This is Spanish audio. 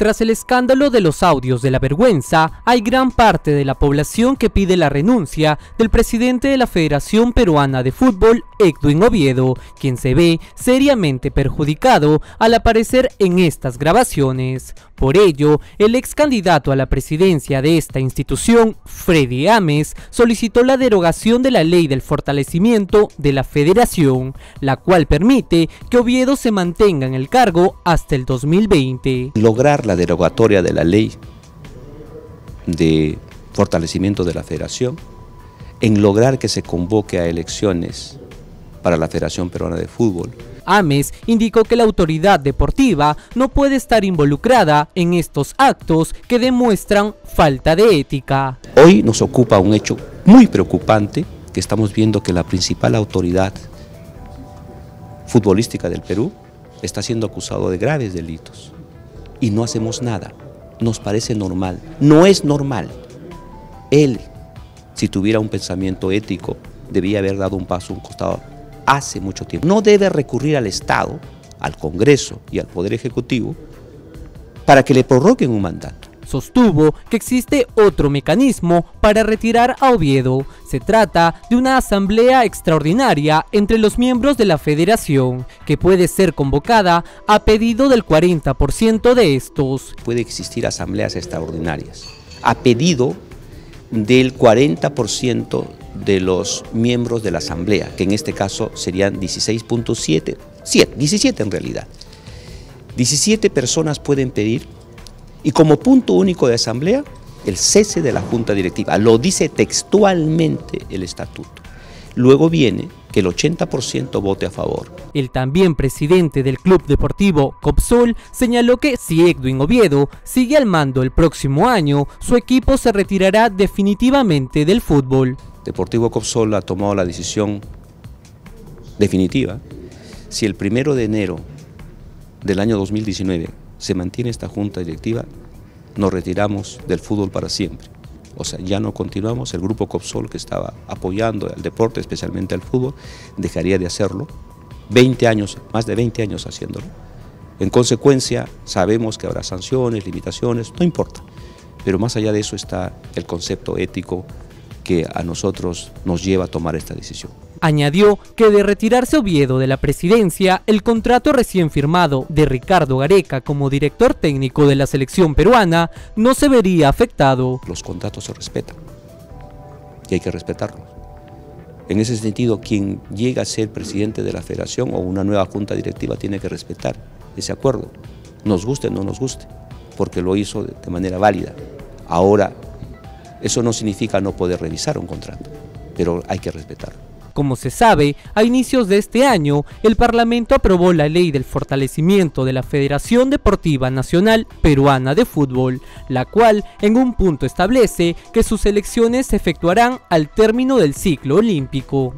Tras el escándalo de los audios de la vergüenza, hay gran parte de la población que pide la renuncia del presidente de la Federación Peruana de Fútbol, Edwin Oviedo, quien se ve seriamente perjudicado al aparecer en estas grabaciones. Por ello, el ex candidato a la presidencia de esta institución, Freddy Ames, solicitó la derogación de la ley del fortalecimiento de la federación, la cual permite que Oviedo se mantenga en el cargo hasta el 2020. Lograr la derogatoria de la ley de fortalecimiento de la federación, en lograr que se convoque a elecciones para la Federación Peruana de Fútbol, Ames indicó que la autoridad deportiva no puede estar involucrada en estos actos que demuestran falta de ética. Hoy nos ocupa un hecho muy preocupante que estamos viendo que la principal autoridad futbolística del Perú está siendo acusado de graves delitos y no hacemos nada. Nos parece normal. No es normal. Él, si tuviera un pensamiento ético, debía haber dado un paso, un costado hace mucho tiempo. No debe recurrir al Estado, al Congreso y al Poder Ejecutivo para que le prorroguen un mandato. Sostuvo que existe otro mecanismo para retirar a Oviedo. Se trata de una asamblea extraordinaria entre los miembros de la federación, que puede ser convocada a pedido del 40% de estos. Puede existir asambleas extraordinarias a pedido del 40% de los miembros de la Asamblea, que en este caso serían 16.7, 17 en realidad. 17 personas pueden pedir y como punto único de Asamblea, el cese de la Junta Directiva. Lo dice textualmente el estatuto. Luego viene que el 80% vote a favor. El también presidente del club deportivo Copsol señaló que si Edwin Oviedo sigue al mando el próximo año, su equipo se retirará definitivamente del fútbol. Deportivo Copsol ha tomado la decisión definitiva. Si el primero de enero del año 2019 se mantiene esta junta directiva, nos retiramos del fútbol para siempre. O sea, ya no continuamos, el grupo Copsol que estaba apoyando al deporte, especialmente al fútbol, dejaría de hacerlo. 20 años, más de 20 años haciéndolo. En consecuencia, sabemos que habrá sanciones, limitaciones, no importa. Pero más allá de eso está el concepto ético que a nosotros nos lleva a tomar esta decisión. Añadió que de retirarse Oviedo de la presidencia, el contrato recién firmado de Ricardo Gareca como director técnico de la selección peruana no se vería afectado. Los contratos se respetan y hay que respetarlos. En ese sentido, quien llega a ser presidente de la federación o una nueva junta directiva tiene que respetar ese acuerdo, nos guste o no nos guste, porque lo hizo de manera válida. Ahora eso no significa no poder revisar un contrato, pero hay que respetarlo. Como se sabe, a inicios de este año, el Parlamento aprobó la ley del fortalecimiento de la Federación Deportiva Nacional Peruana de Fútbol, la cual en un punto establece que sus elecciones se efectuarán al término del ciclo olímpico.